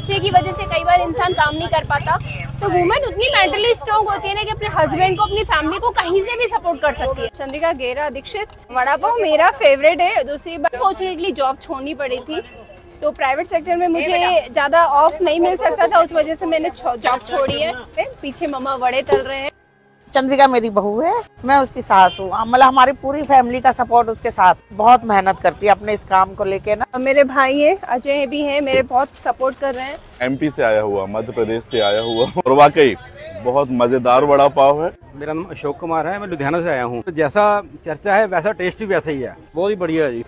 बच्चे की वजह से कई बार इंसान काम नहीं कर पाता। तो वुमेन उतनी मेंटली स्ट्रांग होती है ना कि अपने हस्बैंड को अपनी फैमिली को कहीं से भी सपोर्ट कर सकती है। चंद्रिका गेरा दीक्षित वड़ा पाव मेरा फेवरेट है। दूसरी बार फॉर्चुनेटली जॉब छोड़नी पड़ी थी। तो प्राइवेट सेक्टर में मुझे ज़्यादा ऑफ़ नहीं मिल सकता था उस वजह से मैंने जॉब छोड़ी है। पीछे मम्मा वड़े तल रहे हैं। चंद्रिका मेरी बहू है मैं उसकी सास हूँ। मतलब हमारी पूरी फैमिली का सपोर्ट उसके साथ बहुत मेहनत करती है अपने इस काम को लेके ना। मेरे भाई हैं अजय भी है मेरे बहुत सपोर्ट कर रहे हैं। एमपी से आया हुआ मध्य प्रदेश से आया हुआ और वाकई बहुत मज़ेदार वड़ा पाव है। मेरा नाम अशोक कुमार है मैं लुधियाना से आया हूँ। जैसा चर्चा है वैसा टेस्ट भी वैसा ही है। बहुत ही बढ़िया है जी।